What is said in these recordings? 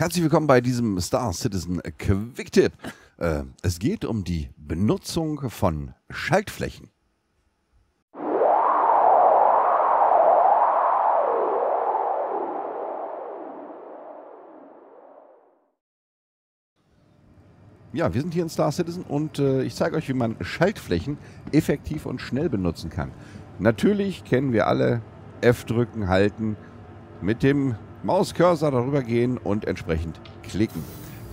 Herzlich willkommen bei diesem Star Citizen Quick Tip. Äh, es geht um die Benutzung von Schaltflächen. Ja, wir sind hier in Star Citizen und äh, ich zeige euch, wie man Schaltflächen effektiv und schnell benutzen kann. Natürlich kennen wir alle F drücken, halten, mit dem Mauscursor darüber gehen und entsprechend klicken.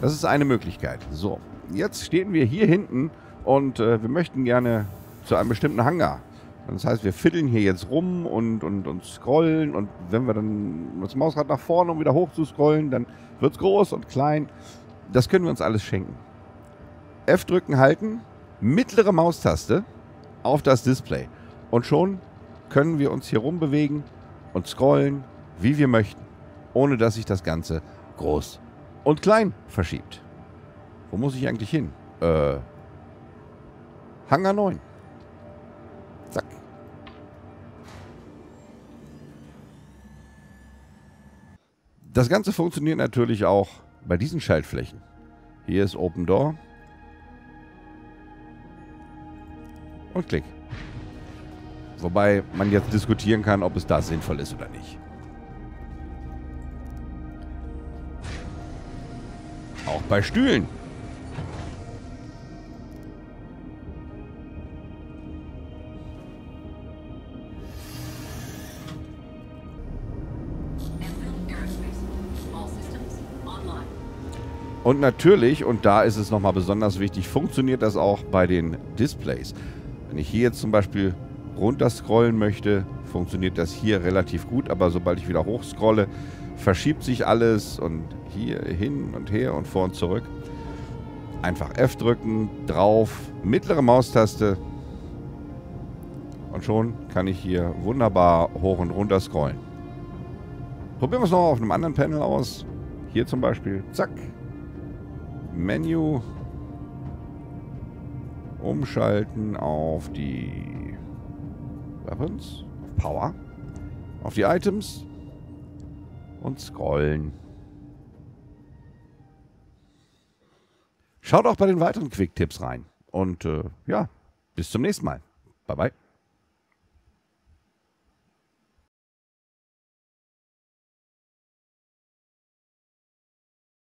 Das ist eine Möglichkeit. So, jetzt stehen wir hier hinten und äh, wir möchten gerne zu einem bestimmten Hangar. Das heißt, wir fiddeln hier jetzt rum und, und, und scrollen und wenn wir dann das Mausrad nach vorne, um wieder hoch zu scrollen, dann wird es groß und klein. Das können wir uns alles schenken. F drücken, halten, mittlere Maustaste auf das Display und schon können wir uns hier rumbewegen und scrollen, wie wir möchten ohne dass sich das Ganze groß und klein verschiebt. Wo muss ich eigentlich hin? Äh, Hangar 9. Zack. Das Ganze funktioniert natürlich auch bei diesen Schaltflächen. Hier ist Open Door. Und Klick. Wobei man jetzt diskutieren kann, ob es da sinnvoll ist oder nicht. Auch bei Stühlen. Und natürlich, und da ist es nochmal besonders wichtig, funktioniert das auch bei den Displays. Wenn ich hier jetzt zum Beispiel runter scrollen möchte, funktioniert das hier relativ gut, aber sobald ich wieder hoch scrolle, verschiebt sich alles und hier hin und her und vor und zurück. Einfach F drücken, drauf, mittlere Maustaste. Und schon kann ich hier wunderbar hoch und runter scrollen. Probieren wir es noch auf einem anderen Panel aus. Hier zum Beispiel, zack, Menü, umschalten auf die Weapons, Power, auf die Items, und scrollen. Schaut auch bei den weiteren Quick-Tipps rein. Und äh, ja, bis zum nächsten Mal. Bye bye.